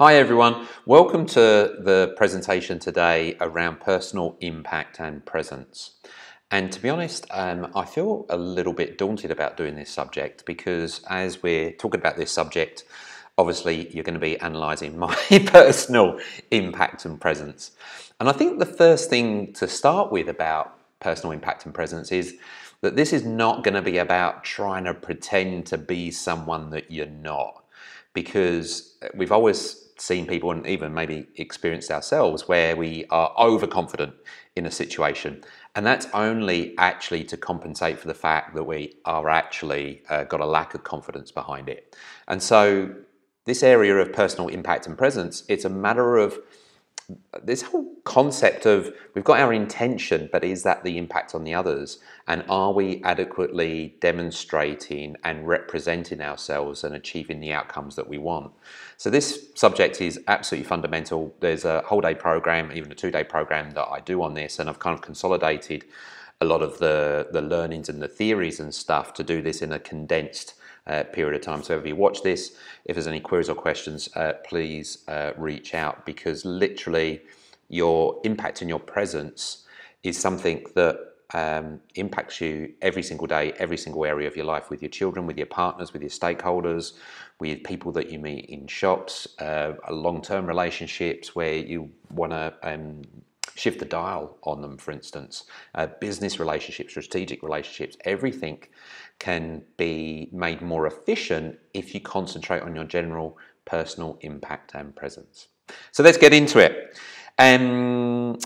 Hi everyone, welcome to the presentation today around personal impact and presence. And to be honest, um, I feel a little bit daunted about doing this subject because as we're talking about this subject, obviously you're going to be analysing my personal impact and presence. And I think the first thing to start with about personal impact and presence is that this is not going to be about trying to pretend to be someone that you're not because we've always seen people and even maybe experienced ourselves where we are overconfident in a situation. And that's only actually to compensate for the fact that we are actually uh, got a lack of confidence behind it. And so this area of personal impact and presence it's a matter of this whole concept of we've got our intention, but is that the impact on the others? And are we adequately demonstrating and representing ourselves and achieving the outcomes that we want? So, this subject is absolutely fundamental. There's a whole day program, even a two day program that I do on this, and I've kind of consolidated a lot of the, the learnings and the theories and stuff to do this in a condensed uh, period of time. So if you watch this, if there's any queries or questions, uh, please uh, reach out because literally your impact and your presence is something that um, impacts you every single day, every single area of your life with your children, with your partners, with your stakeholders, with people that you meet in shops, uh, long term relationships where you want to um, shift the dial on them, for instance, uh, business relationships, strategic relationships, everything can be made more efficient if you concentrate on your general personal impact and presence. So let's get into it. Um,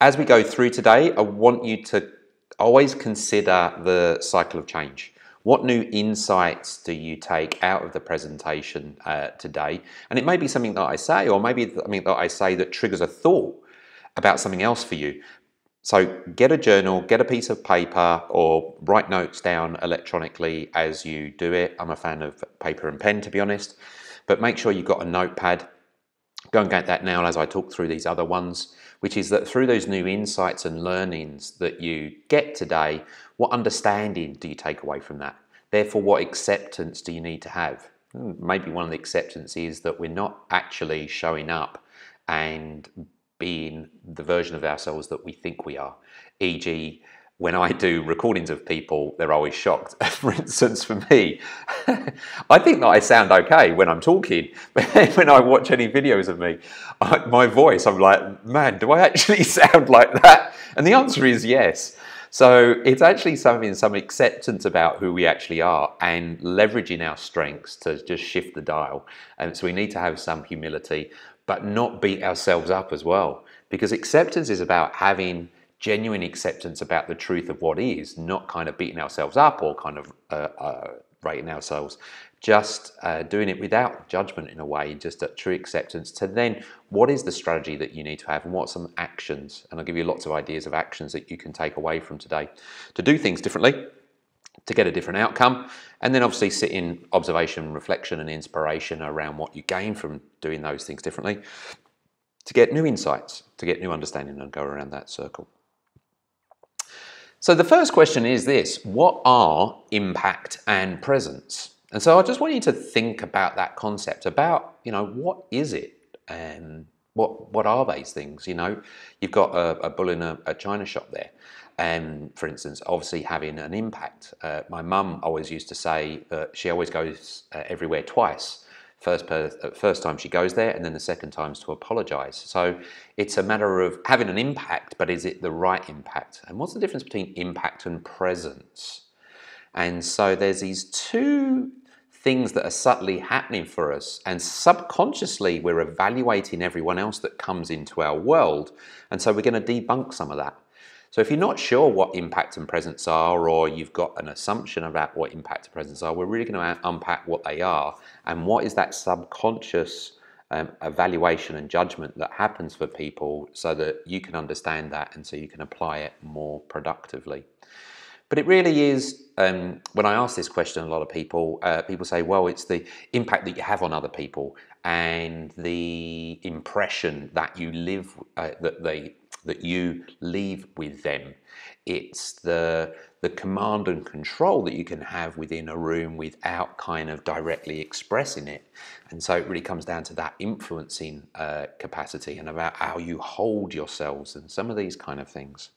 as we go through today, I want you to always consider the cycle of change. What new insights do you take out of the presentation uh, today? And it may be something that I say, or maybe something that I say that triggers a thought about something else for you. So get a journal, get a piece of paper, or write notes down electronically as you do it. I'm a fan of paper and pen, to be honest. But make sure you've got a notepad. Go and get that now as I talk through these other ones, which is that through those new insights and learnings that you get today, what understanding do you take away from that? Therefore, what acceptance do you need to have? Hmm, maybe one of the acceptance is that we're not actually showing up and being the version of ourselves that we think we are. E.g., when I do recordings of people, they're always shocked. for instance, for me, I think that I sound okay when I'm talking, but when I watch any videos of me, I, my voice, I'm like, man, do I actually sound like that? And the answer is yes. So it's actually something, some acceptance about who we actually are and leveraging our strengths to just shift the dial. And so we need to have some humility but not beat ourselves up as well. Because acceptance is about having genuine acceptance about the truth of what is, not kind of beating ourselves up or kind of uh, uh, rating ourselves. Just uh, doing it without judgment in a way, just a true acceptance to then what is the strategy that you need to have and what some actions. And I'll give you lots of ideas of actions that you can take away from today to do things differently to get a different outcome. And then obviously sit in observation, reflection, and inspiration around what you gain from doing those things differently to get new insights, to get new understanding and go around that circle. So the first question is this what are impact and presence? And so I just want you to think about that concept about, you know, what is it? And what what are these things? You know, you've got a, a bull in a, a china shop there and for instance, obviously having an impact. Uh, my mum always used to say that she always goes uh, everywhere twice. First, per, uh, first time she goes there, and then the second time is to apologise. So it's a matter of having an impact, but is it the right impact? And what's the difference between impact and presence? And so there's these two things that are subtly happening for us, and subconsciously we're evaluating everyone else that comes into our world, and so we're going to debunk some of that. So if you're not sure what impact and presence are, or you've got an assumption about what impact and presence are, we're really going to unpack what they are and what is that subconscious um, evaluation and judgment that happens for people so that you can understand that and so you can apply it more productively. But it really is, um, when I ask this question, a lot of people, uh, people say, well, it's the impact that you have on other people and the impression that you live, uh, that they that you leave with them. It's the the command and control that you can have within a room without kind of directly expressing it. And so it really comes down to that influencing uh, capacity and about how you hold yourselves and some of these kind of things.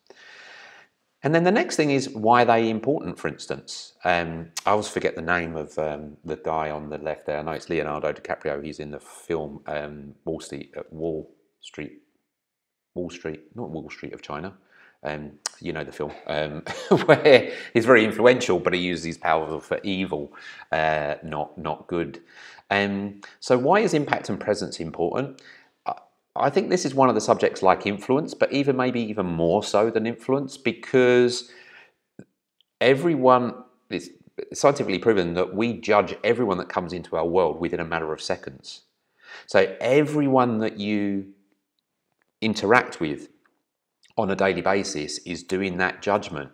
And then the next thing is why are they important, for instance. Um, I always forget the name of um, the guy on the left there. I know it's Leonardo DiCaprio. He's in the film um, Wall Street, uh, Wall Street, Wall Street, not Wall Street of China. Um, you know the film, um, where he's very influential, but he uses his power for evil, uh, not not good. Um, so why is impact and presence important? I think this is one of the subjects like influence, but even maybe even more so than influence, because everyone is scientifically proven that we judge everyone that comes into our world within a matter of seconds. So everyone that you interact with on a daily basis is doing that judgment.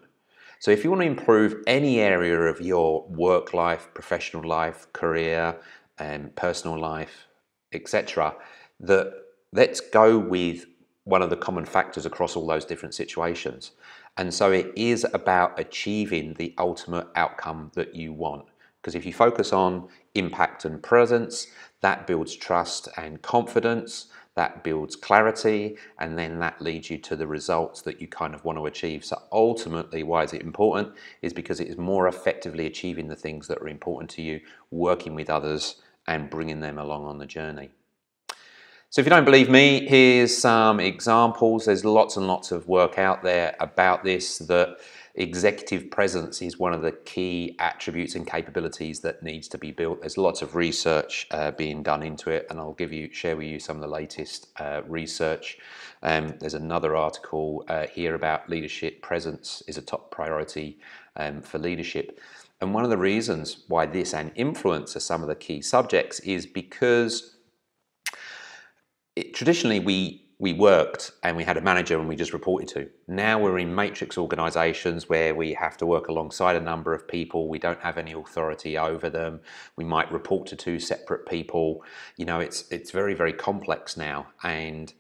So if you want to improve any area of your work life, professional life, career, um, personal life, etc., that let's go with one of the common factors across all those different situations. And so it is about achieving the ultimate outcome that you want. Because if you focus on impact and presence, that builds trust and confidence that builds clarity, and then that leads you to the results that you kind of want to achieve. So ultimately, why is it important? Is because it is more effectively achieving the things that are important to you, working with others, and bringing them along on the journey. So if you don't believe me, here's some examples. There's lots and lots of work out there about this that executive presence is one of the key attributes and capabilities that needs to be built. There's lots of research uh, being done into it, and I'll give you share with you some of the latest uh, research. Um, there's another article uh, here about leadership presence is a top priority um, for leadership. And one of the reasons why this and influence are some of the key subjects is because it, traditionally we we worked and we had a manager and we just reported to. Now we're in matrix organizations where we have to work alongside a number of people. We don't have any authority over them. We might report to two separate people. You know, it's it's very very complex now and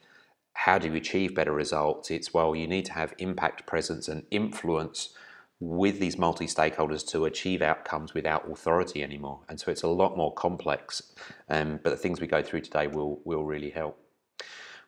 how do you achieve better results? It's well, you need to have impact, presence and influence with these multi-stakeholders to achieve outcomes without authority anymore. And so it's a lot more complex. Um, but the things we go through today will will really help.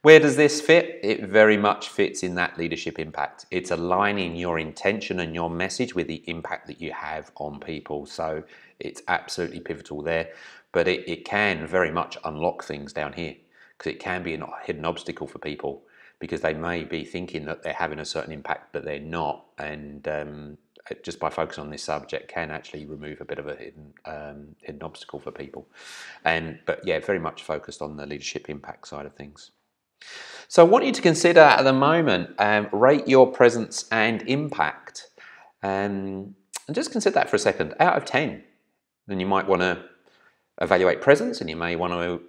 Where does this fit? It very much fits in that leadership impact. It's aligning your intention and your message with the impact that you have on people. So it's absolutely pivotal there. But it, it can very much unlock things down here because it can be a hidden obstacle for people because they may be thinking that they're having a certain impact, but they're not. And um, just by focusing on this subject can actually remove a bit of a hidden um, hidden obstacle for people. And but yeah, very much focused on the leadership impact side of things. So I want you to consider at the moment, um, rate your presence and impact. Um, and just consider that for a second. Out of 10, then you might want to evaluate presence and you may want to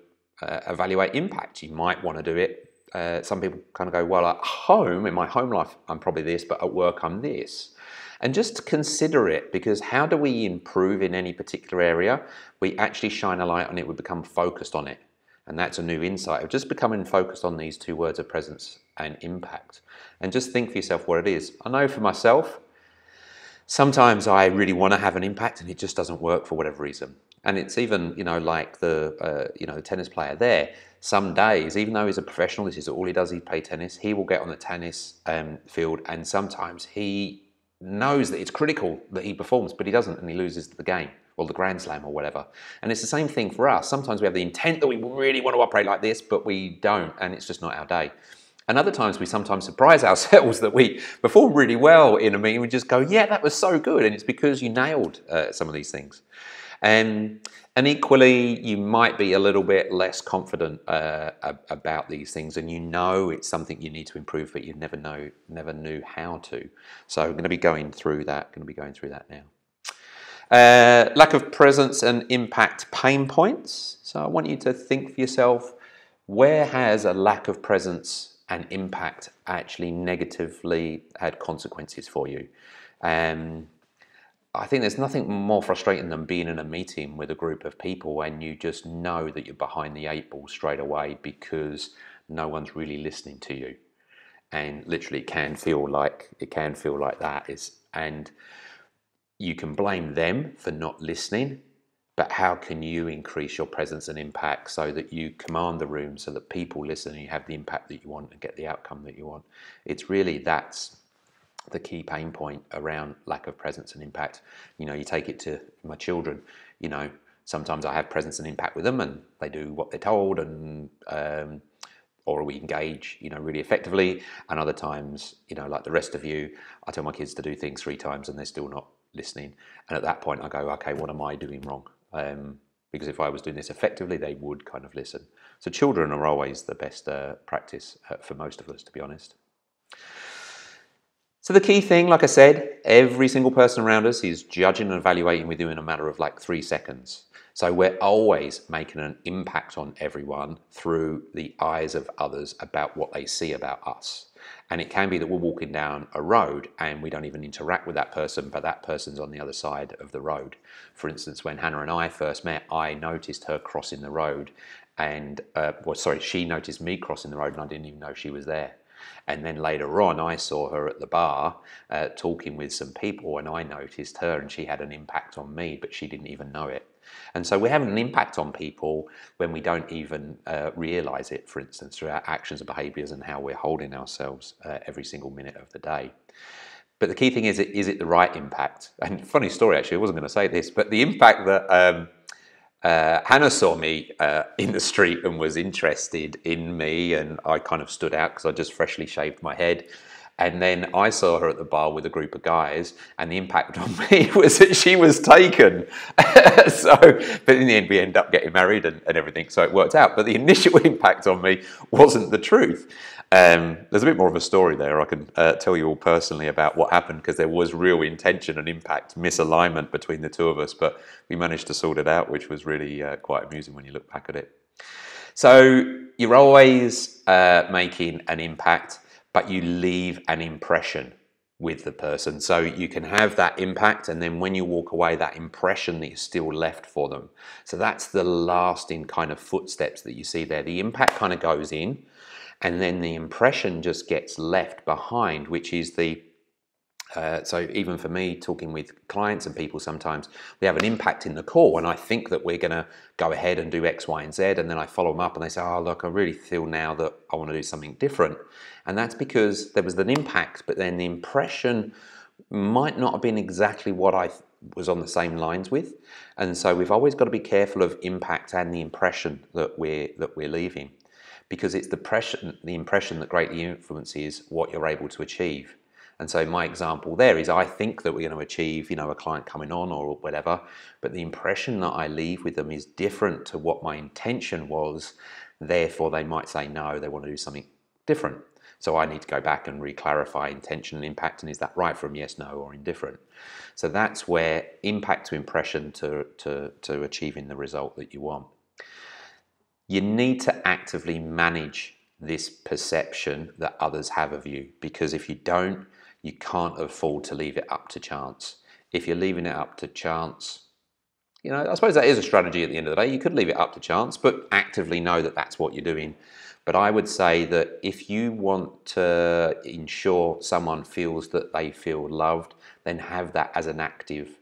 uh, evaluate impact. You might want to do it. Uh, some people kind of go, well, at home, in my home life, I'm probably this, but at work, I'm this. And just consider it because how do we improve in any particular area? We actually shine a light on it, we become focused on it. And that's a new insight of just becoming focused on these two words of presence and impact. And just think for yourself what it is. I know for myself, sometimes I really want to have an impact and it just doesn't work for whatever reason. And it's even, you know, like the, uh, you know, the tennis player there. Some days, even though he's a professional, this is all he does, he play tennis, he will get on the tennis um, field and sometimes he knows that it's critical that he performs, but he doesn't and he loses the game or the Grand Slam or whatever. And it's the same thing for us. Sometimes we have the intent that we really want to operate like this, but we don't, and it's just not our day. And other times we sometimes surprise ourselves that we perform really well in a meeting. We just go, yeah, that was so good. And it's because you nailed uh, some of these things. Um, and equally, you might be a little bit less confident uh, about these things, and you know it's something you need to improve, but you never know, never knew how to. So I'm going to be going through that. Going to be going through that now. Uh, lack of presence and impact pain points. So I want you to think for yourself where has a lack of presence and impact actually negatively had consequences for you? Um, I think there's nothing more frustrating than being in a meeting with a group of people and you just know that you're behind the eight ball straight away because no one's really listening to you. and literally it can feel like it can feel like that is and you can blame them for not listening but how can you increase your presence and impact so that you command the room so that people listen and you have the impact that you want and get the outcome that you want it's really that's the key pain point around lack of presence and impact you know you take it to my children you know sometimes i have presence and impact with them and they do what they're told and um, or we engage, you know, really effectively. And other times, you know, like the rest of you, I tell my kids to do things three times and they're still not listening. And at that point, I go, okay, what am I doing wrong? Um, because if I was doing this effectively, they would kind of listen. So children are always the best uh, practice uh, for most of us, to be honest. So the key thing, like I said, every single person around us is judging and evaluating with you in a matter of like three seconds. So we're always making an impact on everyone through the eyes of others about what they see about us. And it can be that we're walking down a road and we don't even interact with that person, but that person's on the other side of the road. For instance, when Hannah and I first met, I noticed her crossing the road, and uh, well, sorry, she noticed me crossing the road, and I didn't even know she was there. And then later on, I saw her at the bar uh, talking with some people, and I noticed her, and she had an impact on me, but she didn't even know it. And so we're having an impact on people when we don't even uh, realize it, for instance, through our actions and behaviors and how we're holding ourselves uh, every single minute of the day. But the key thing is, is it the right impact? And funny story, actually, I wasn't going to say this, but the impact that um, uh, Hannah saw me uh, in the street and was interested in me, and I kind of stood out because I just freshly shaved my head. And then I saw her at the bar with a group of guys, and the impact on me was that she was taken. so, but in the end, we end up getting married and, and, everything, so it worked out. But the initial impact on me wasn't the truth. Um, there's a bit more of a story there. I can uh, tell you all personally about what happened because there was real intention and impact misalignment between the two of us, but we managed to sort it out, which was really uh, quite amusing when you look back at it. So you're always uh, making an impact but you leave an impression with the person. So you can have that impact, and then when you walk away, that impression that is still left for them. So that's the lasting kind of footsteps that you see there. The impact kind of goes in, and then the impression just gets left behind, which is the uh, so even for me, talking with clients and people, sometimes we have an impact in the call, and I think that we're going to go ahead and do X, Y, and Z, and then I follow them up, and they say, "Oh, look, I really feel now that I want to do something different," and that's because there was an impact, but then the impression might not have been exactly what I was on the same lines with, and so we've always got to be careful of impact and the impression that we're that we're leaving, because it's the impression, the impression that greatly influences what you're able to achieve. And so my example there is I think that we're going to achieve, you know, a client coming on or whatever, but the impression that I leave with them is different to what my intention was. Therefore, they might say no, they want to do something different. So I need to go back and re-clarify intention and impact, and is that right from yes, no, or indifferent? So that's where impact to impression to, to, to achieving the result that you want. You need to actively manage this perception that others have of you because if you don't, you can't afford to leave it up to chance. If you're leaving it up to chance, you know, I suppose that is a strategy at the end of the day. You could leave it up to chance, but actively know that that's what you're doing. But I would say that if you want to ensure someone feels that they feel loved, then have that as an active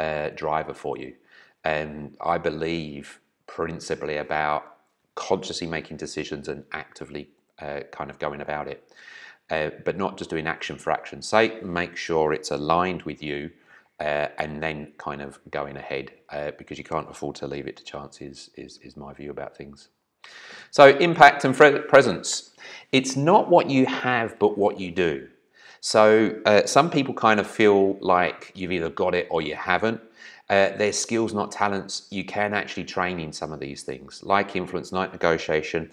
uh, driver for you. And I believe principally about consciously making decisions and actively uh, kind of going about it uh, but not just doing action for action's sake. Make sure it's aligned with you, uh, and then kind of going ahead uh, because you can't afford to leave it to chance. Is is, is my view about things. So impact and presence. It's not what you have, but what you do. So uh, some people kind of feel like you've either got it or you haven't. Uh, there's skills, not talents. You can actually train in some of these things, like influence, night negotiation.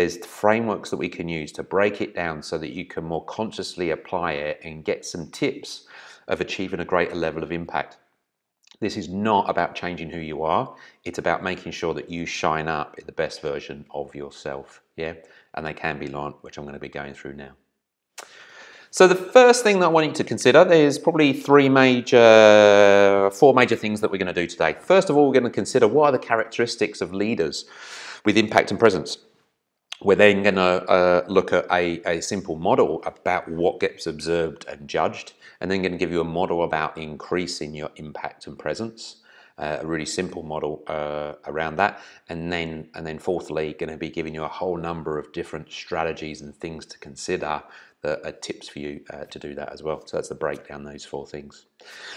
There's frameworks that we can use to break it down so that you can more consciously apply it and get some tips of achieving a greater level of impact. This is not about changing who you are. It's about making sure that you shine up in the best version of yourself. Yeah, and they can be learned, which I'm going to be going through now. So the first thing that I want you to consider, there's probably three major, four major things that we're going to do today. First of all, we're going to consider what are the characteristics of leaders with impact and presence. We're then going to uh, look at a, a simple model about what gets observed and judged, and then going to give you a model about increasing your impact and presence. Uh, a really simple model uh, around that, and then and then fourthly, going to be giving you a whole number of different strategies and things to consider that are tips for you uh, to do that as well. So that's the breakdown those four things.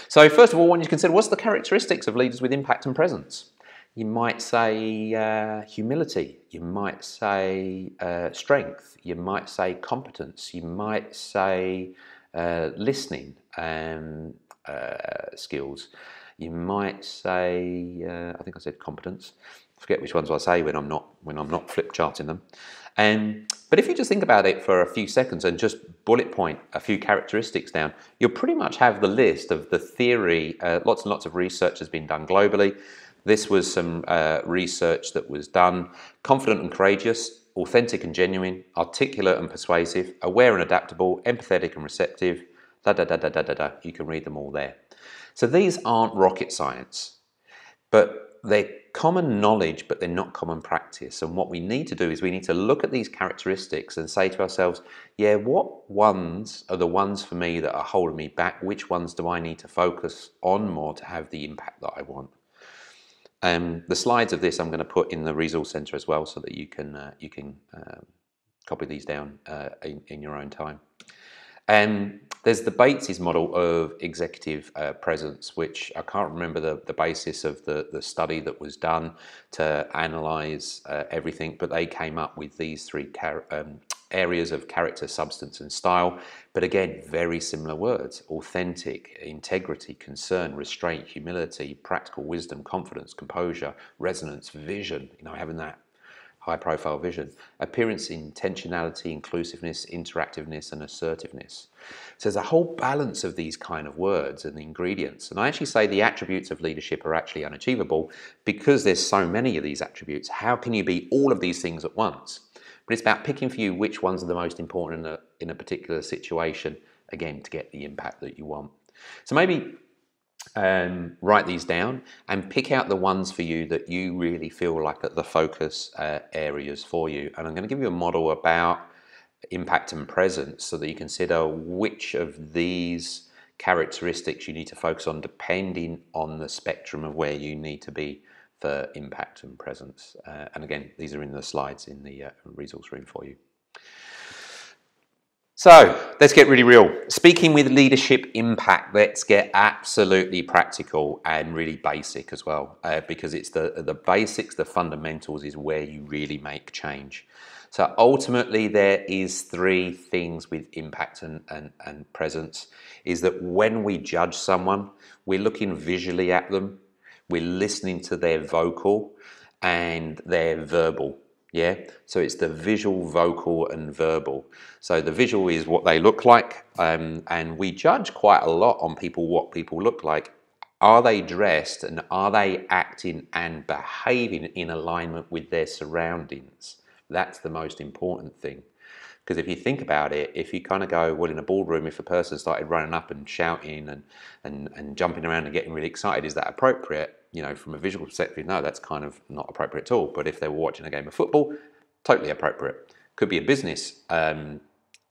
So first of all, want you consider what's the characteristics of leaders with impact and presence. You might say uh, humility, you might say uh, strength, you might say competence, you might say uh, listening um, uh, skills, you might say, uh, I think I said competence. I forget which ones I say when I'm not when I'm not flip charting them. Um, but if you just think about it for a few seconds and just bullet point a few characteristics down, you'll pretty much have the list of the theory. Uh, lots and lots of research has been done globally this was some uh, research that was done. Confident and courageous, authentic and genuine, articulate and persuasive, aware and adaptable, empathetic and receptive, da da da da da da da. You can read them all there. So these aren't rocket science, but they're common knowledge, but they're not common practice. And what we need to do is we need to look at these characteristics and say to ourselves, yeah, what ones are the ones for me that are holding me back? Which ones do I need to focus on more to have the impact that I want? Um, the slides of this I'm going to put in the resource center as well so that you can uh, you can um, copy these down uh, in, in, your own time. Um, there's the Bates' model of executive uh, presence, which I can't remember the, the basis of the, the study that was done to analyze uh, everything, but they came up with these three um, areas of character, substance, and style. But again, very similar words authentic, integrity, concern, restraint, humility, practical wisdom, confidence, composure, resonance, vision, you know, having that high profile vision, appearance, intentionality, inclusiveness, interactiveness, and assertiveness. So there's a whole balance of these kind of words and the ingredients. And I actually say the attributes of leadership are actually unachievable because there's so many of these attributes. How can you be all of these things at once? But it's about picking for you which ones are the most important in a, in a particular situation, again, to get the impact that you want. So maybe um, write these down and pick out the ones for you that you really feel like are the focus uh, areas for you. And I'm going to give you a model about impact and presence so that you consider which of these characteristics you need to focus on depending on the spectrum of where you need to be for impact and presence. Uh, and again, these are in the slides in the uh, resource room for you. So let's get really real. Speaking with leadership impact, let's get absolutely practical and really basic as well, uh, because it's the the basics, the fundamentals is where you really make change. So ultimately, there is three things with impact and, and, and presence. Is that when we judge someone, we're looking visually at them, we're listening to their vocal and their verbal. Yeah, so it's the visual, vocal, and verbal. So the visual is what they look like, um, and we judge quite a lot on people what people look like. Are they dressed and are they acting and behaving in alignment with their surroundings? That's the most important thing. Because if you think about it, if you kind of go, well, in a boardroom, if a person started running up and shouting and, and, and jumping around and getting really excited, is that appropriate? You know, from a visual perspective, no, that's kind of not appropriate at all. But if they were watching a game of football, totally appropriate. Could be a business um,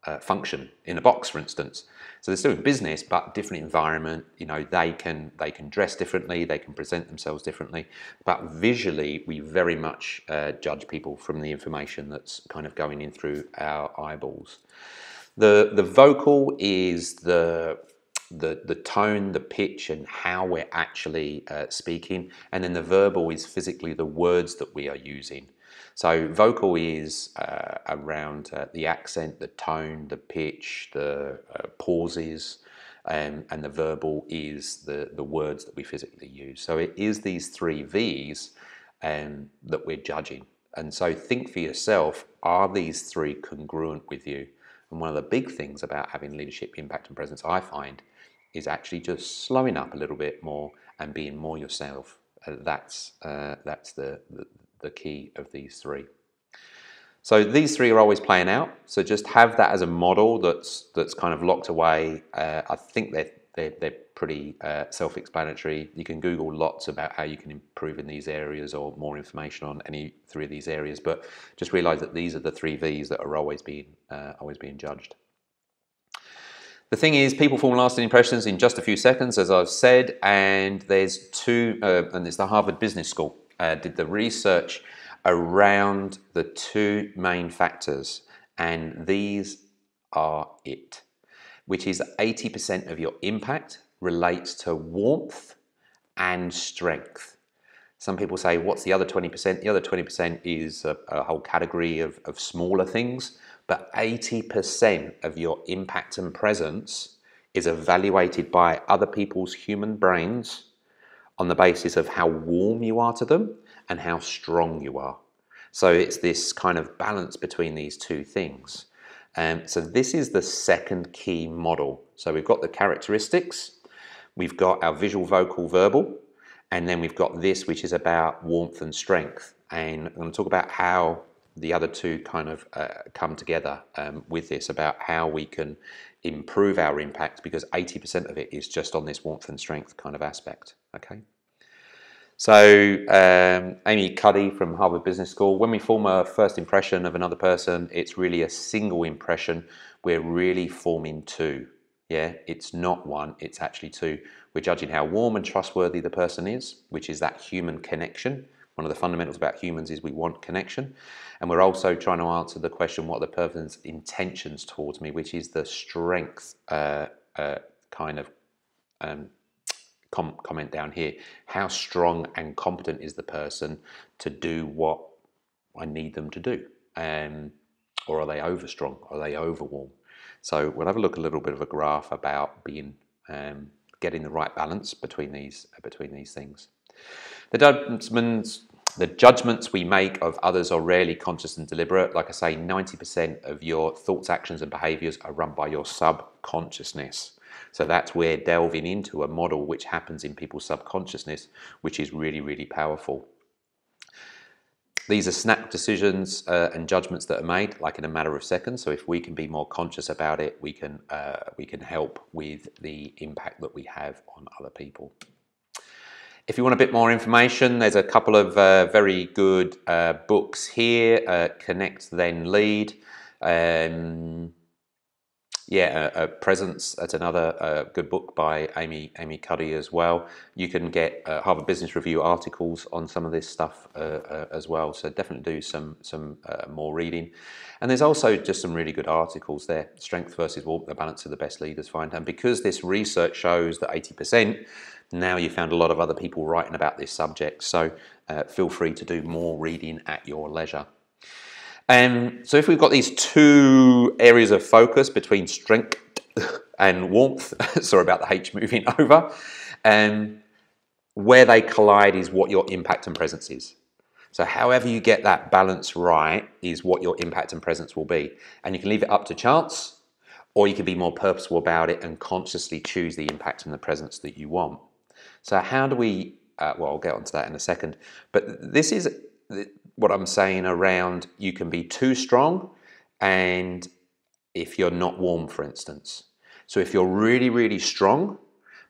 uh, function in a box, for instance. So they're still in business, but different environment. You know, they can they can dress differently, they can present themselves differently. But visually, we very much uh, judge people from the information that's kind of going in through our eyeballs. The the vocal is the the, the tone, the pitch, and how we're actually uh, speaking. And then the verbal is physically the words that we are using. So vocal is uh, around uh, the accent, the tone, the pitch, the uh, pauses, um, and the verbal is the, the words that we physically use. So it is these three V's um, that we're judging. And so think for yourself, are these three congruent with you? And one of the big things about having leadership impact and presence, I find, is actually just slowing up a little bit more and being more yourself. Uh, that's uh, that's the, the, the key of these three. So these three are always playing out. So just have that as a model that's that's kind of locked away. Uh, I think they're they're, they're pretty uh, self-explanatory. You can Google lots about how you can improve in these areas or more information on any three of these areas. But just realize that these are the three V's that are always being uh, always being judged. The thing is, people form lasting impressions in just a few seconds, as I've said, and there's two, uh, and it's the Harvard Business School uh, did the research around the two main factors, and these are it, which is 80% of your impact relates to warmth and strength. Some people say, what's the other 20%? The other 20% is a, a whole category of, of smaller things, but 80% of your impact and presence is evaluated by other people's human brains on the basis of how warm you are to them and how strong you are. So it's this kind of balance between these two things. Um, so this is the second key model. So we've got the characteristics, we've got our visual, vocal, verbal, and then we've got this, which is about warmth and strength. And I'm going to talk about how the other two kind of uh, come together um, with this about how we can improve our impact because 80% of it is just on this warmth and strength kind of aspect. Okay. So, um, Amy Cuddy from Harvard Business School, when we form a first impression of another person, it's really a single impression. We're really forming two. Yeah, it's not one, it's actually two. We're judging how warm and trustworthy the person is, which is that human connection. One of the fundamentals about humans is we want connection. And we're also trying to answer the question what are the person's intentions towards me, which is the strength uh, uh, kind of um, com comment down here. How strong and competent is the person to do what I need them to do? Um, or are they over strong? Are they over warm? So we'll have a look a little bit of a graph about being um, getting the right balance between these between these things. The judgments, the judgments we make of others are rarely conscious and deliberate. Like I say, 90% of your thoughts, actions, and behaviors are run by your subconsciousness. So that's where delving into a model which happens in people's subconsciousness, which is really, really powerful. These are snap decisions uh, and judgments that are made like in a matter of seconds. So if we can be more conscious about it, we can, uh, we can help with the impact that we have on other people. If you want a bit more information, there's a couple of uh, very good uh, books here, uh, Connect Then Lead. Um, yeah, uh, Presence. That's another uh, good book by Amy Amy Cuddy as well. You can get uh, Harvard Business Review articles on some of this stuff uh, uh, as well. So definitely do some some uh, more reading. And there's also just some really good articles there. Strength versus the balance of the best leaders find. And because this research shows that 80%, now you found a lot of other people writing about this subject. So feel free to do more reading at your leisure. Um, so if we've got these two areas of focus between strength and warmth, sorry about the H moving over, um, where they collide is what your impact and presence is. So however you get that balance right is what your impact and presence will be. And you can leave it up to chance, or you can be more purposeful about it and consciously choose the impact and the presence that you want. So how do we, uh, well, I'll get onto that in a second, but this is what I'm saying around you can be too strong and if you're not warm, for instance. So if you're really, really strong,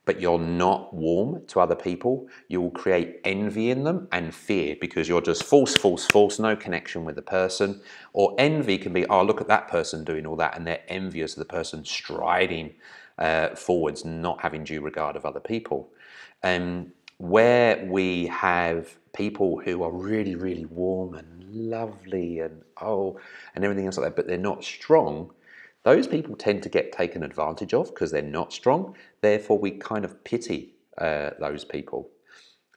but you're not warm to other people, you will create envy in them and fear because you're just false, false, false, no connection with the person. Or envy can be, oh, look at that person doing all that, and they're envious of the person striding uh, forwards, not having due regard of other people. Um, where we have people who are really, really warm and lovely and oh, and everything else like that, but they're not strong, those people tend to get taken advantage of because they're not strong. Therefore, we kind of pity uh, those people.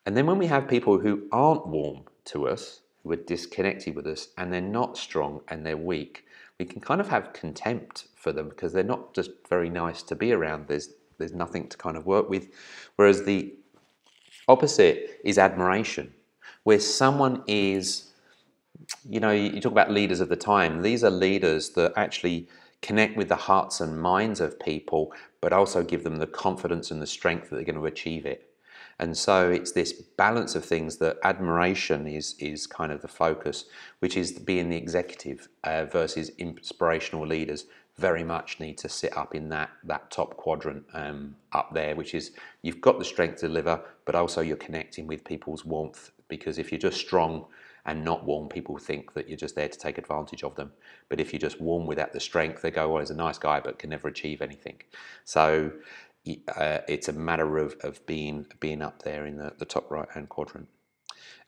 And then when we have people who aren't warm to us, who are disconnected with us, and they're not strong and they're weak, we can kind of have contempt for them because they're not just very nice to be around. There's there's nothing to kind of work with. Whereas the opposite is admiration where someone is, you know, you talk about leaders of the time, these are leaders that actually connect with the hearts and minds of people, but also give them the confidence and the strength that they're going to achieve it. And so it's this balance of things that admiration is, is kind of the focus, which is being the executive uh, versus inspirational leaders very much need to sit up in that that top quadrant um, up there, which is you've got the strength to deliver, but also you're connecting with people's warmth. Because if you're just strong and not warm, people think that you're just there to take advantage of them. But if you're just warm without the strength, they go, "Well, he's a nice guy, but can never achieve anything." So uh, it's a matter of, of being being up there in the, the top right hand quadrant.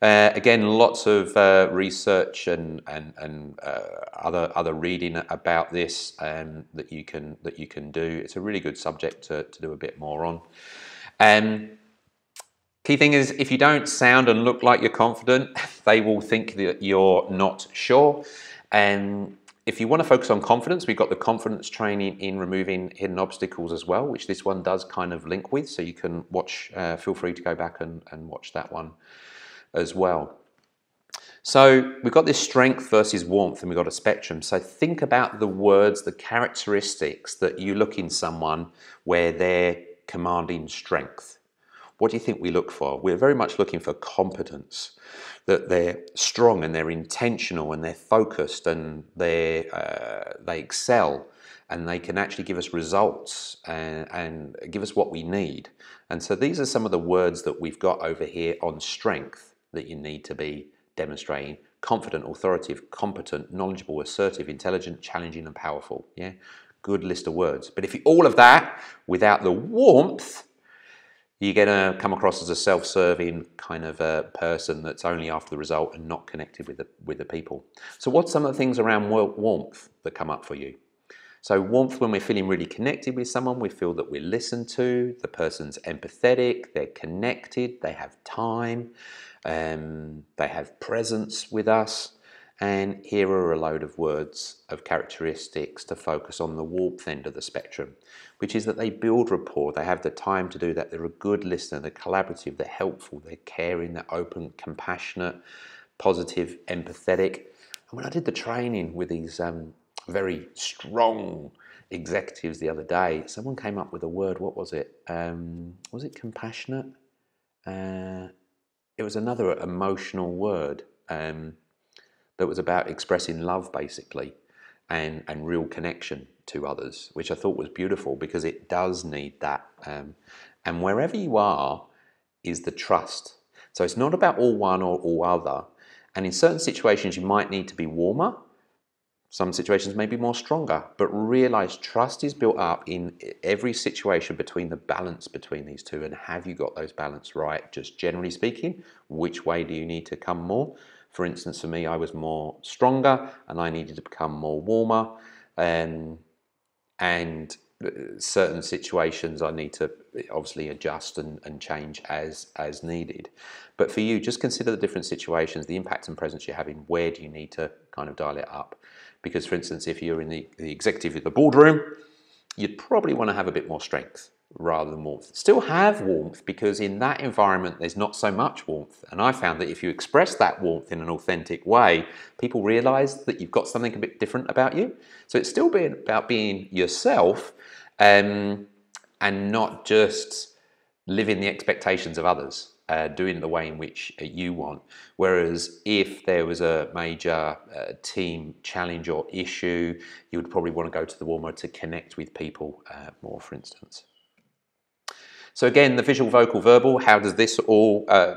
Uh, again, lots of uh, research and and, and uh, other other reading about this um, that you can that you can do. It's a really good subject to, to do a bit more on. Um, key thing is if you don't sound and look like you're confident, they will think that you're not sure. And if you want to focus on confidence, we've got the confidence training in removing hidden obstacles as well, which this one does kind of link with. So you can watch. Uh, feel free to go back and, and watch that one as well. So we've got this strength versus warmth and we've got a spectrum. So think about the words, the characteristics that you look in someone where they're commanding strength. What do you think we look for? We're very much looking for competence, that they're strong and they're intentional and they're focused and they uh, they excel and they can actually give us results and, and give us what we need. And so these are some of the words that we've got over here on strength that you need to be demonstrating confident, authoritative, competent, knowledgeable, assertive, intelligent, challenging, and powerful. Yeah, good list of words. But if you all of that without the warmth, you're going to come across as a self-serving kind of a person that's only after the result and not connected with the with the people. So, what's some of the things around warmth that come up for you? So, warmth when we're feeling really connected with someone, we feel that we're listened to, the person's empathetic, they're connected, they have time, um, they have presence with us. And here are a load of words of characteristics to focus on the warmth end of the spectrum, which is that they build rapport, they have the time to do that, they're a good listener, they're collaborative, they're helpful, they're caring, they're open, compassionate, positive, empathetic. And when I did the training with these um, very strong executives the other day, someone came up with a word, what was it? Um, was it compassionate? Uh, it was another emotional word um, that was about expressing love, basically, and, and real connection to others, which I thought was beautiful because it does need that. Um, and wherever you are is the trust. So it's not about all one or all other. And in certain situations, you might need to be warmer some situations may be more stronger, but realize trust is built up in every situation between the balance between these two. And have you got those balance right? Just generally speaking, which way do you need to come more? For instance, for me, I was more stronger and I needed to become more warmer. Um, and uh, certain situations I need to obviously adjust and, and change as as needed. But for you, just consider the different situations, the impact and presence you're having. Where do you need to kind of dial it up? Because, for instance, if you're in the, the executive of the boardroom, you'd probably want to have a bit more strength rather than warmth. Still have warmth because in that environment there's not so much warmth. And I found that if you express that warmth in an authentic way, people realize that you've got something a bit different about you. So it's still being about being yourself um, and not just living the expectations of others uh, doing the way in which uh, you want. Whereas if there was a major uh, team challenge or issue, you would probably want to go to the warmer to connect with people uh, more, for instance. So again, the visual, vocal, verbal, how does this all uh,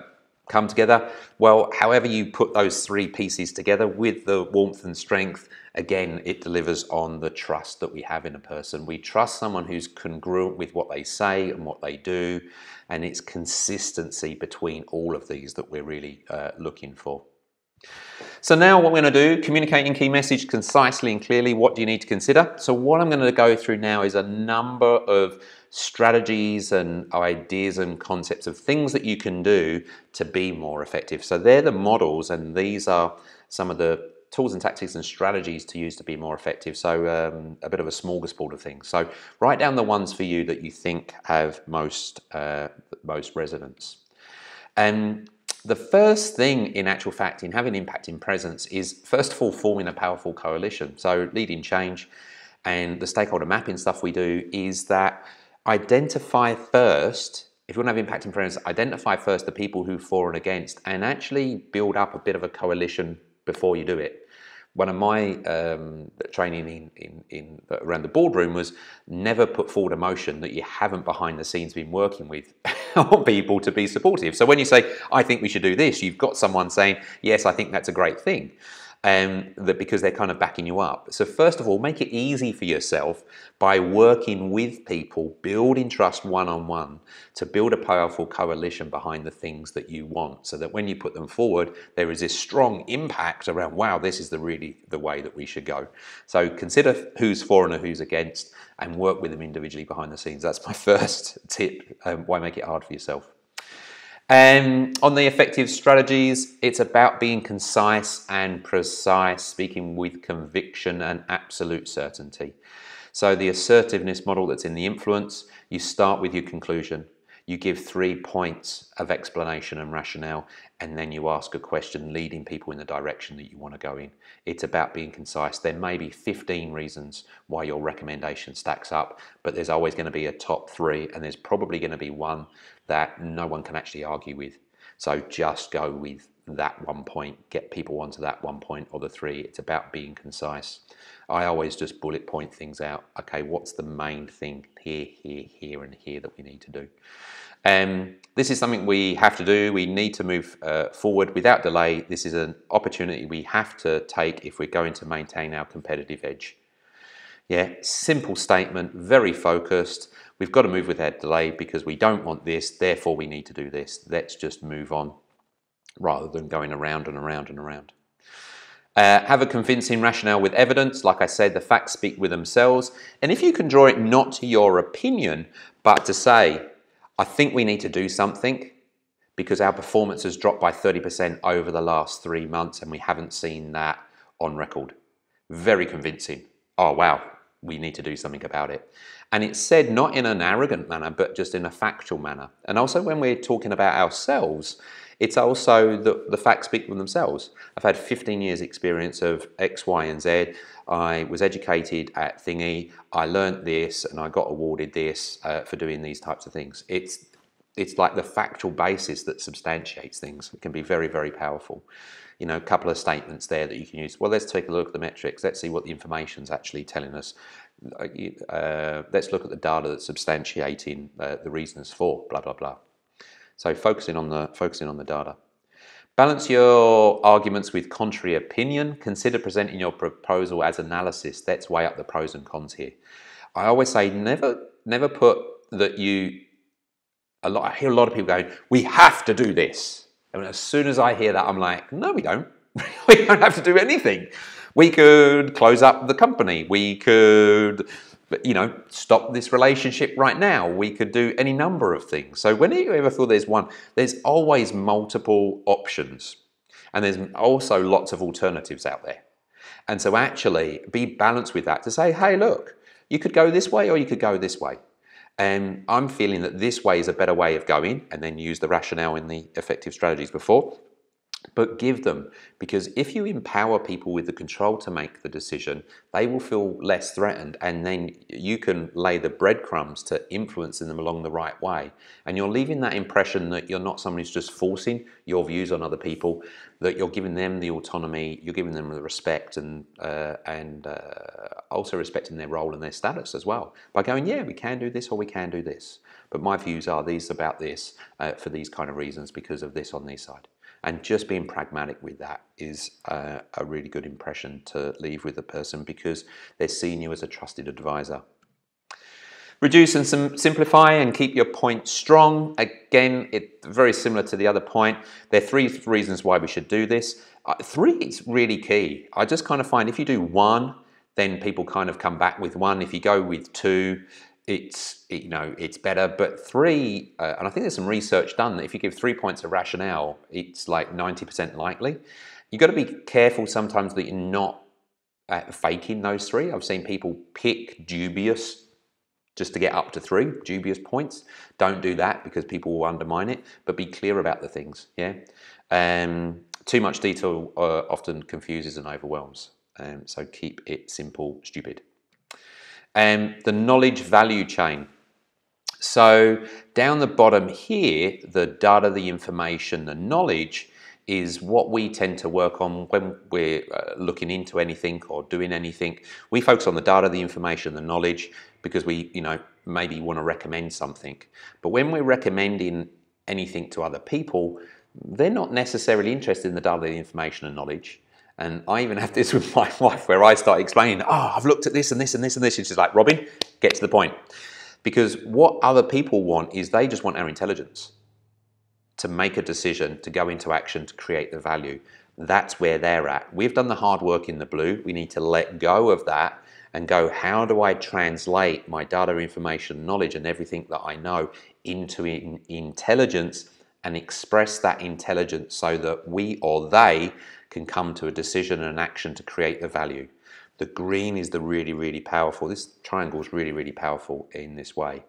come together? Well, however you put those three pieces together with the warmth and strength, again, it delivers on the trust that we have in a person. We trust someone who's congruent with what they say and what they do, and it's consistency between all of these that we're really uh, looking for. So now what we're going to do, communicating key message concisely and clearly, what do you need to consider? So what I'm going to go through now is a number of strategies and ideas and concepts of things that you can do to be more effective. So they're the models and these are some of the tools and tactics and strategies to use to be more effective. So um, a bit of a smorgasbord of things. So write down the ones for you that you think have most uh, most resonance. And the first thing, in actual fact, in having impact in presence is first of all forming a powerful coalition. So leading change and the stakeholder mapping stuff we do is that identify first if you want to have impact in presence, identify first the people who for and against and actually build up a bit of a coalition before you do it. one of my um, training in, in, in, around the boardroom was never put forward a motion that you haven't behind the scenes been working with on people to be supportive. So when you say, I think we should do this, you've got someone saying, yes, I think that's a great thing um, that because they're kind of backing you up. So first of all, make it easy for yourself by working with people, building trust one-on-one to build a powerful coalition behind the things that you want so that when you put them forward, there is this strong impact around, wow, this is the really the way that we should go. So consider who's for and who's against and work with them individually behind the scenes. That's my first tip. Um, why make it hard for yourself? Um, on the effective strategies, it's about being concise and precise, speaking with conviction and absolute certainty. So the assertiveness model that's in the influence, you start with your conclusion. You give three points of explanation and rationale, and then you ask a question leading people in the direction that you want to go in. It's about being concise. There may be 15 reasons why your recommendation stacks up, but there's always going to be a top three, and there's probably going to be one that no one can actually argue with. So just go with that one point, get people onto that one point or the three. It's about being concise. I always just bullet point things out. Okay, what's the main thing here, here, here, and here that we need to do? Um, this is something we have to do. We need to move uh, forward without delay. This is an opportunity we have to take if we're going to maintain our competitive edge. Yeah, simple statement, very focused. We've got to move without delay because we don't want this, therefore we need to do this. Let's just move on rather than going around and around and around. Uh, have a convincing rationale with evidence. Like I said, the facts speak with themselves. And if you can draw it not to your opinion, but to say, I think we need to do something because our performance has dropped by 30% over the last three months and we haven't seen that on record. Very convincing. Oh, wow, we need to do something about it. And it's said not in an arrogant manner, but just in a factual manner. And also, when we're talking about ourselves, it's also the, the facts speak for themselves. I've had 15 years' experience of X, Y, and Z. I was educated at Thingy. I learnt this, and I got awarded this uh, for doing these types of things. It's it's like the factual basis that substantiates things. It can be very, very powerful you know, a couple of statements there that you can use. Well, let's take a look at the metrics. Let's see what the information's actually telling us. Uh, let's look at the data that's substantiating uh, the reasons for blah blah blah. So focusing on the focusing on the data. Balance your arguments with contrary opinion. Consider presenting your proposal as analysis. Let's weigh up the pros and cons here. I always say never never put that you. A lot. I hear a lot of people going, "We have to do this." And as soon as I hear that, I'm like, no, we don't. we don't have to do anything. We could close up the company. We could, you know, stop this relationship right now. We could do any number of things. So when you ever feel there's one, there's always multiple options. And there's also lots of alternatives out there. And so actually be balanced with that to say, hey, look, you could go this way or you could go this way. And I'm feeling that this way is a better way of going, and then use the rationale in the effective strategies before but give them. Because if you empower people with the control to make the decision they will feel less threatened and then you can lay the breadcrumbs to influencing them along the right way. And you're leaving that impression that you're not someone who's just forcing your views on other people that you're giving them the autonomy you're giving them the respect and uh, and uh, also respecting their role and their status as well by going yeah we can do this or we can do this. But my views are these about this uh, for these kind of reasons because of this on this side and just being pragmatic with that is a really good impression to leave with the person because they're seeing you as a trusted advisor. Reduce and sim simplify and keep your point strong. Again, it's very similar to the other point. There are three reasons why we should do this. Uh, three is really key. I just kind of find if you do one, then people kind of come back with one. If you go with two, it's you know it's better. But three uh, and i think there's some research done that if you give three points of rationale it's like 90% likely. You've got to be careful sometimes that you're not uh, faking those three. I've seen people pick dubious just to get up to three dubious points. Don't do that because people will undermine it but be clear about the things yeah? Um, too much detail uh, often confuses and overwhelms. Um, so keep it simple stupid um, the knowledge value chain. So down the bottom here, the data, the information, the knowledge is what we tend to work on when we're uh, looking into anything or doing anything. We focus on the data, the information, the knowledge, because we, you know, maybe want to recommend something. But when we're recommending anything to other people, they're not necessarily interested in the data, the information, and knowledge. And I even have this with my wife where I start explaining, oh, I've looked at this and this and this and this. And she's like, Robin, get to the point. Because what other people want is they just want our intelligence to make a decision, to go into action, to create the value. That's where they're at. We've done the hard work in the blue. We need to let go of that and go, how do I translate my data, information, knowledge, and everything that I know into in intelligence and express that intelligence so that we or they can come to a decision and an action to create the value. The green is the really, really powerful. This triangle is really, really powerful in this way.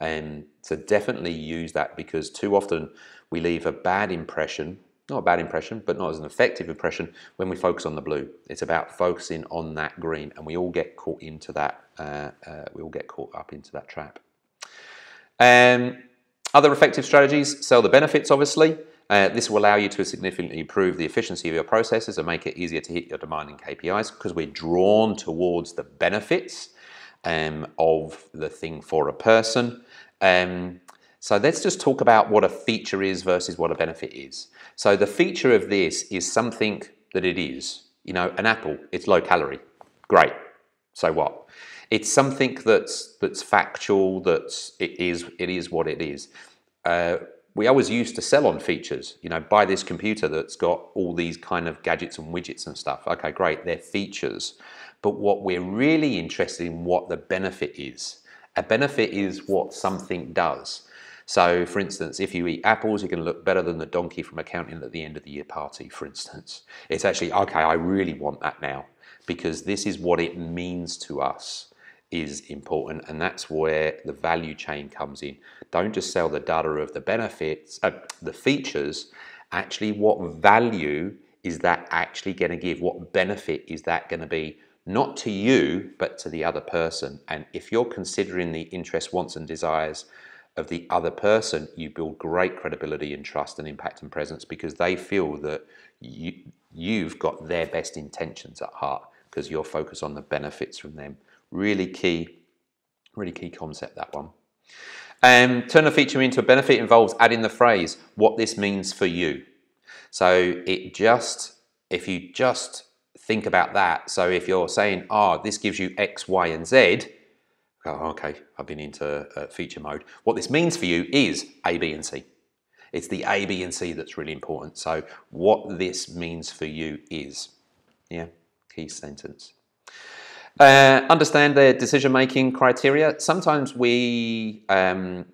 And um, so definitely use that because too often we leave a bad impression, not a bad impression, but not as an effective impression when we focus on the blue. It's about focusing on that green, and we all get caught into that. Uh, uh, we all get caught up into that trap. Um, other effective strategies: sell the benefits, obviously. Uh, this will allow you to significantly improve the efficiency of your processes and make it easier to hit your demanding KPIs because we're drawn towards the benefits um, of the thing for a person. Um, so let's just talk about what a feature is versus what a benefit is. So the feature of this is something that it is. You know, an apple, it's low calorie. Great. So what? It's something that's that's factual. That's it is it is what it is. Uh, we always used to sell on features. You know, buy this computer that's got all these kind of gadgets and widgets and stuff. Okay, great, they're features. But what we're really interested in, what the benefit is. A benefit is what something does. So, for instance, if you eat apples, you're going to look better than the donkey from accounting at the end of the year party, for instance. It's actually, okay, I really want that now because this is what it means to us is important and that's where the value chain comes in. Don't just sell the data of the benefits, uh, the features, actually what value is that actually going to give? What benefit is that going to be? Not to you, but to the other person. And if you're considering the interests, wants, and desires of the other person, you build great credibility and trust and impact and presence because they feel that you, you've got their best intentions at heart because you're focused on the benefits from them. Really key, really key concept, that one. Um, turn a feature into a benefit involves adding the phrase, what this means for you. So it just, if you just think about that, so if you're saying, oh, this gives you X, Y, and Z, oh, okay, I've been into uh, feature mode. What this means for you is A, B, and C. It's the A, B, and C that's really important. So what this means for you is, yeah, key sentence. Uh, understand their decision-making criteria. Sometimes we um,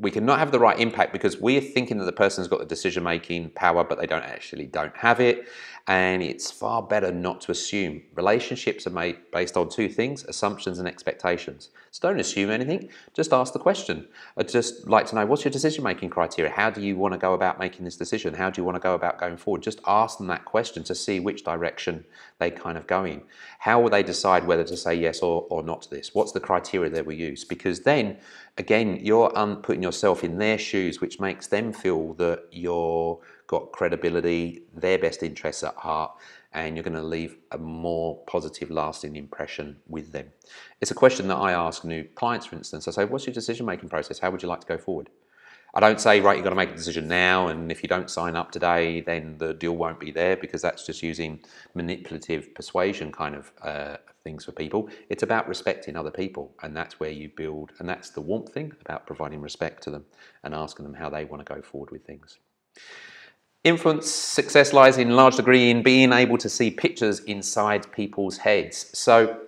we can not have the right impact because we're thinking that the person's got the decision-making power, but they don't actually don't have it. And it's far better not to assume. Relationships are made based on two things, assumptions and expectations. So don't assume anything, just ask the question. I'd just like to know, what's your decision-making criteria? How do you want to go about making this decision? How do you want to go about going forward? Just ask them that question to see which direction they kind of go in. How will they decide whether to say yes or, or not to this? What's the criteria they will use? Because then, again, you're putting yourself in their shoes, which makes them feel that you're got credibility, their best interests at heart, and you're going to leave a more positive, lasting impression with them. It's a question that I ask new clients, for instance. I say, What's your decision making process? How would you like to go forward? I don't say, Right, you've got to make a decision now, and if you don't sign up today, then the deal won't be there, because that's just using manipulative persuasion kind of uh, things for people. It's about respecting other people, and that's where you build, and that's the warmth thing about providing respect to them and asking them how they want to go forward with things. Influence success lies in large degree in being able to see pictures inside people's heads. So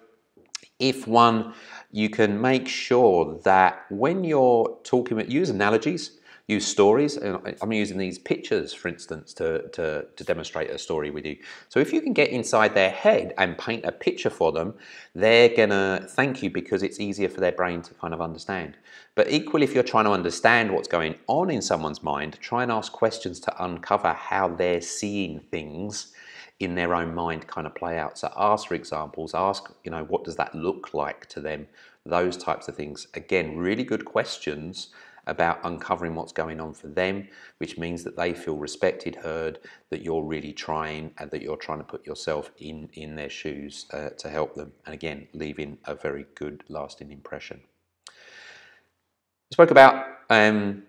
if one, you can make sure that when you're talking, use analogies, use stories. And I'm using these pictures, for instance, to, to, to, demonstrate a story with you. So if you can get inside their head and paint a picture for them, they're gonna thank you because it's easier for their brain to kind of understand. But equally, if you're trying to understand what's going on in someone's mind, try and ask questions to uncover how they're seeing things in their own mind kind of play out. So ask for examples, ask, you know, what does that look like to them? Those types of things. Again, really good questions about uncovering what's going on for them, which means that they feel respected, heard, that you're really trying and that you're trying to put yourself in, in their shoes uh, to help them. And again, leaving a very good lasting impression. We spoke about um,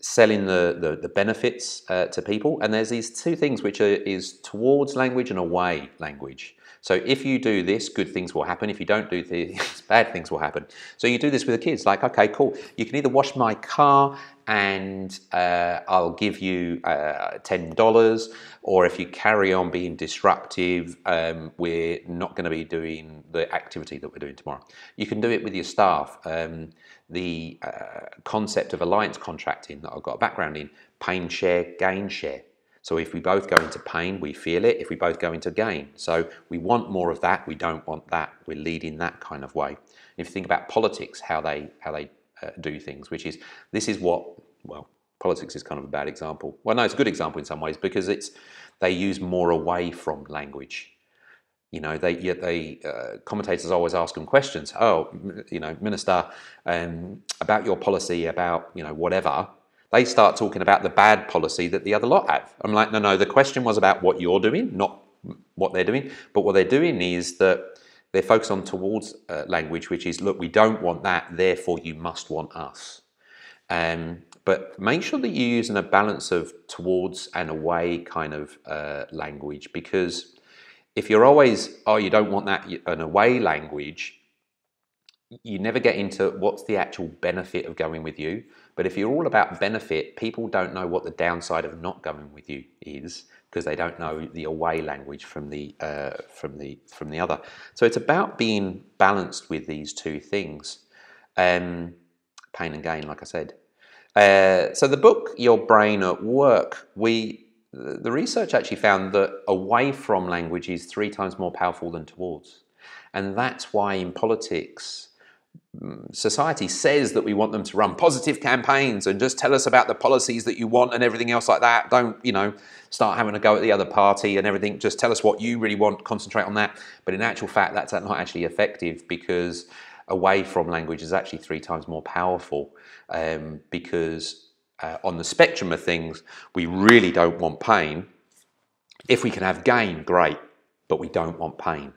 selling the, the, the benefits uh, to people. And there's these two things which are is towards language and away language. So if you do this, good things will happen. If you don't do this, bad things will happen. So you do this with the kids, like, okay, cool. You can either wash my car and uh, I'll give you uh, $10, or if you carry on being disruptive, um, we're not going to be doing the activity that we're doing tomorrow. You can do it with your staff. Um, the uh, concept of alliance contracting that I've got a background in, pain share, gain share. So if we both go into pain, we feel it. If we both go into gain. So we want more of that, we don't want that. We're leading that kind of way. If you think about politics, how they, how they uh, do things, which is, this is what, well, politics is kind of a bad example. Well, no, it's a good example in some ways because it's, they use more away from language. You know, they they uh, commentators always ask them questions. Oh, you know, minister, um, about your policy about you know whatever. They start talking about the bad policy that the other lot have. I'm like, no, no. The question was about what you're doing, not what they're doing. But what they're doing is that they're focused on towards uh, language, which is, look, we don't want that, therefore you must want us. Um, but make sure that you're using a balance of towards and away kind of uh, language because if you're always, oh, you don't want that an away language, you never get into what's the actual benefit of going with you. But if you're all about benefit, people don't know what the downside of not going with you is because they don't know the away language from the uh, from the from the other. So it's about being balanced with these two things, um, pain and gain, like I said. Uh, so the book, Your Brain at Work, we the research actually found that away from language is three times more powerful than towards. And that's why in politics, society says that we want them to run positive campaigns and just tell us about the policies that you want and everything else like that. Don't, you know, start having a go at the other party and everything. Just tell us what you really want, concentrate on that. But in actual fact, that's not actually effective because away from language is actually three times more powerful um, because uh, on the spectrum of things, we really don't want pain. If we can have gain, great, but we don't want pain.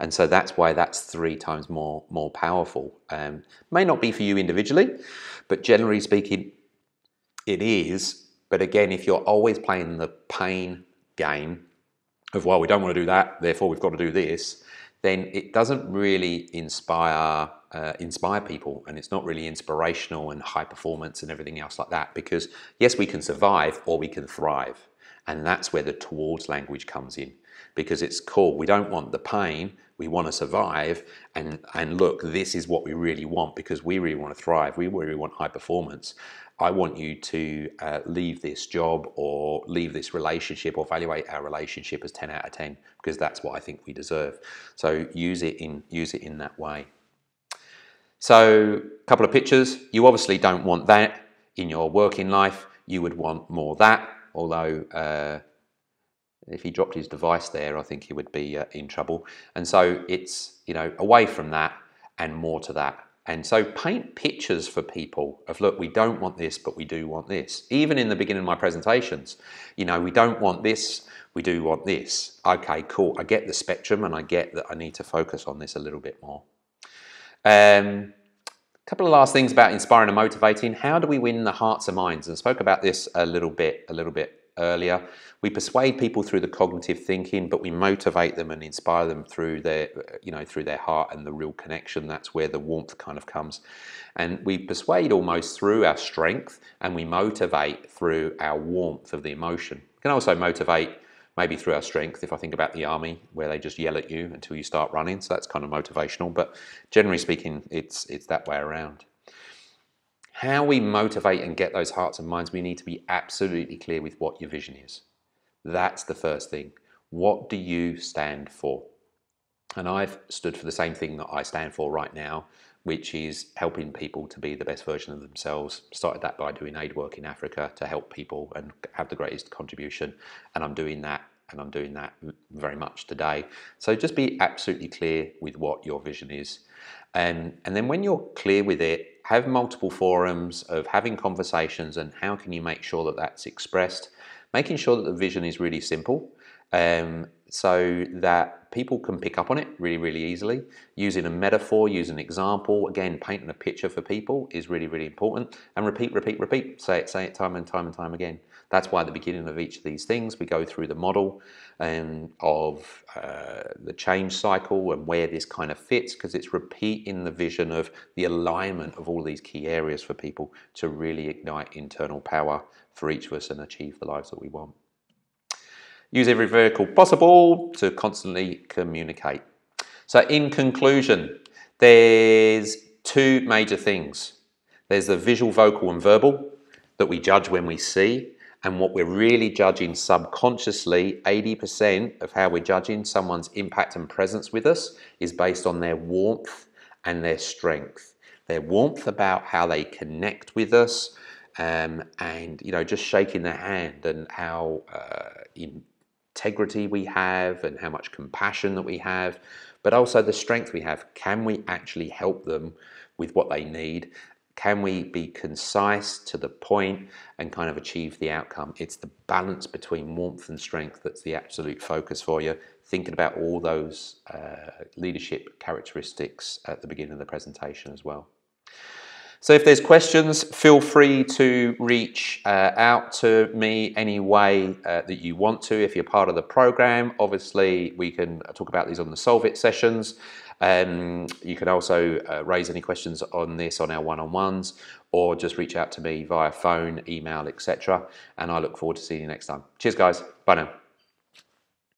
And so that's why that's three times more, more powerful. Um, may not be for you individually, but generally speaking, it is. But again, if you're always playing the pain game of, well, we don't want to do that, therefore we've got to do this, then it doesn't really inspire uh, inspire people and it's not really inspirational and high performance and everything else like that because yes we can survive or we can thrive and that's where the towards language comes in because it's cool we don't want the pain we want to survive and and look this is what we really want because we really want to thrive we really want high performance I want you to uh, leave this job or leave this relationship or evaluate our relationship as 10 out of 10 because that's what I think we deserve. So use it in use it in that way. So a couple of pictures. You obviously don't want that in your working life. You would want more that, although uh, if he dropped his device there, I think he would be uh, in trouble. And so it's, you know, away from that and more to that. And so paint pictures for people of, look, we don't want this, but we do want this. Even in the beginning of my presentations, you know, we don't want this, we do want this. Okay, cool. I get the spectrum and I get that I need to focus on this a little bit more. Um, a couple of last things about inspiring and motivating. How do we win the hearts and minds? And spoke about this a little bit, a little bit earlier. We persuade people through the cognitive thinking, but we motivate them and inspire them through their, you know, through their heart and the real connection. That's where the warmth kind of comes. And we persuade almost through our strength, and we motivate through our warmth of the emotion. We can also motivate maybe through our strength. If I think about the army, where they just yell at you until you start running, so that's kind of motivational. But generally speaking, it's it's that way around. How we motivate and get those hearts and minds, we need to be absolutely clear with what your vision is. That's the first thing. What do you stand for? And I've stood for the same thing that I stand for right now, which is helping people to be the best version of themselves. Started that by doing aid work in Africa to help people and have the greatest contribution. And I'm doing that and I'm doing that very much today. So just be absolutely clear with what your vision is. And then when you're clear with it, have multiple forums of having conversations and how can you make sure that that's expressed, making sure that the vision is really simple um, so that people can pick up on it really, really easily. Using a metaphor, using an example, again, painting a picture for people is really, really important. And repeat, repeat, repeat. Say it, say it time and time and time again. That's why at the beginning of each of these things, we go through the model um, of uh, the change cycle and where this kind of fits, because it's repeating the vision of the alignment of all these key areas for people to really ignite internal power for each of us and achieve the lives that we want. Use every vehicle possible to constantly communicate. So, in conclusion, there's two major things. There's the visual, vocal, and verbal that we judge when we see, and what we're really judging subconsciously, 80% of how we're judging someone's impact and presence with us is based on their warmth and their strength. Their warmth about how they connect with us, um, and you know, just shaking their hand and how uh, integrity we have and how much compassion that we have, but also the strength we have. Can we actually help them with what they need? Can we be concise to the point and kind of achieve the outcome? It's the balance between warmth and strength that's the absolute focus for you. Thinking about all those uh, leadership characteristics at the beginning of the presentation as well. So if there's questions, feel free to reach uh, out to me any way uh, that you want to. If you're part of the program, obviously we can talk about these on the Solve It sessions. Um, you can also uh, raise any questions on this on our one-on-ones or just reach out to me via phone, email, etc. And I look forward to seeing you next time. Cheers guys. Bye now.